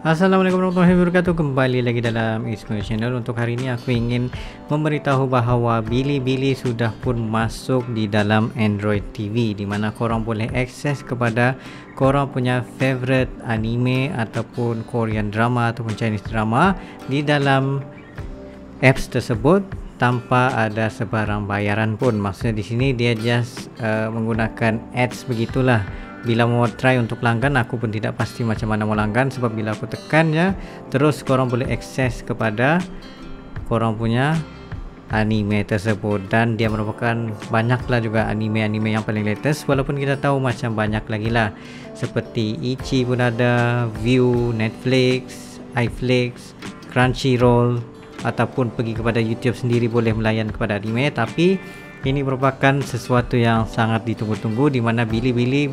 Assalamualaikum warahmatullahi wabarakatuh. Kembali lagi dalam Ismail Channel. Untuk hari ini aku ingin memberitahu bahawa Bilibili sudah pun masuk di dalam Android TV Di mana korang boleh akses kepada korang punya favorite anime Ataupun Korean drama ataupun Chinese drama Di dalam apps tersebut tanpa ada sebarang bayaran pun. Maksudnya di sini dia just uh, menggunakan ads begitulah bila mau try untuk langgan aku pun tidak pasti macam mana mau langgan. Sebab bila aku tekan ya terus korang boleh akses kepada korang punya anime tersebut. Dan dia merupakan banyaklah juga anime-anime yang paling latest. Walaupun kita tahu macam banyak lagi lah. Seperti Ichi pun ada View, Netflix, iFlix, Crunchyroll ataupun pergi kepada YouTube sendiri boleh melayan kepada anime. Tapi ini merupakan sesuatu yang sangat ditunggu-tunggu di mana Bilibili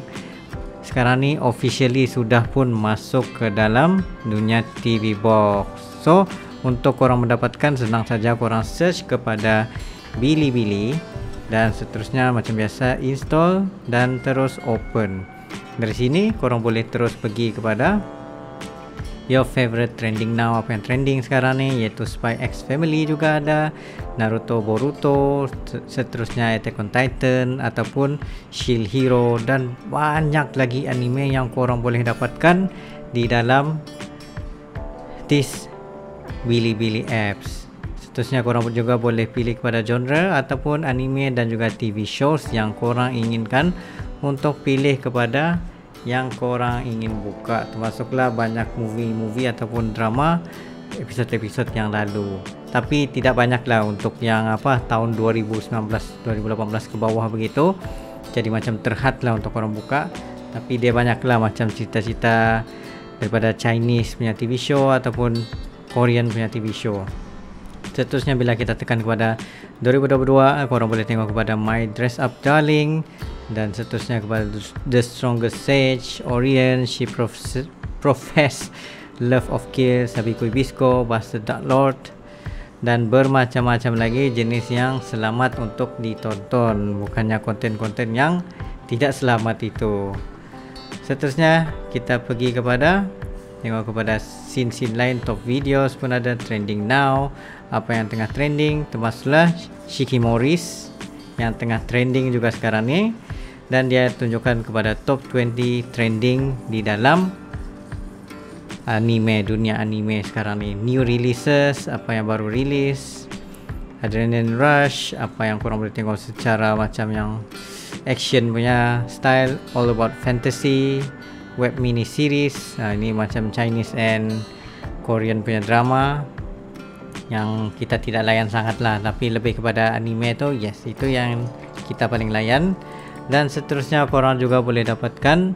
sekarang ni officially sudah pun masuk ke dalam dunia TV box. So, untuk korang mendapatkan senang saja korang search kepada Bilibili dan seterusnya macam biasa install dan terus open. Dari sini korang boleh terus pergi kepada your favorite trending now apa yang trending sekarang ni? Iaitu Spy X Family juga ada Naruto Boruto seterusnya Attack on Titan ataupun Shield Hero dan banyak lagi anime yang korang boleh dapatkan di dalam this Bilibili apps. Seterusnya korang juga boleh pilih kepada genre ataupun anime dan juga TV shows yang korang inginkan untuk pilih kepada yang korang ingin buka termasuklah banyak movie-movie ataupun drama episod-episod yang lalu. Tapi tidak banyaklah untuk yang apa tahun 2019 2018 ke bawah begitu. Jadi macam terhad lah untuk orang buka. Tapi dia banyaklah macam cerita-cerita daripada Chinese punya TV show ataupun Korean punya TV show. Seterusnya bila kita tekan kepada 2022 korang boleh tengok kepada My Dress Up Darling dan seterusnya kepada The Strongest Sage, Orient, She Profess, Profess Love of Kill, Sabiko Ibisco, Bastard Dark Lord. Dan bermacam-macam lagi jenis yang selamat untuk ditonton. Bukannya konten-konten yang tidak selamat itu. Seterusnya kita pergi kepada tengok kepada scene-scene lain top videos pun ada trending now. Apa yang tengah trending termasuklah Shikimoris yang tengah trending juga sekarang ni dan dia tunjukkan kepada top 20 trending di dalam anime dunia anime sekarang ni. New releases apa yang baru release adrenaline rush apa yang korang boleh tengok secara macam yang action punya style all about fantasy web mini series nah, ini macam Chinese and Korean punya drama yang kita tidak layan sangat lah tapi lebih kepada anime tu yes itu yang kita paling layan dan seterusnya korang juga boleh dapatkan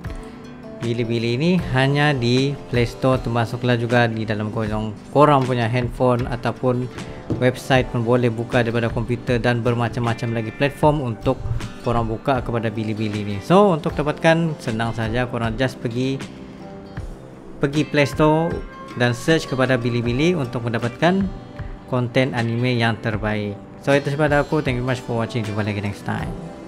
Bilibili ini hanya di Play Store termasuklah juga di dalam korang, korang punya handphone ataupun website pun boleh buka daripada komputer dan bermacam-macam lagi platform untuk korang buka kepada Bilibili ini. So untuk dapatkan senang saja korang just pergi pergi Play Store dan search kepada Bilibili untuk mendapatkan konten anime yang terbaik. So itu sebab aku. Thank you much for watching. Jumpa lagi next time.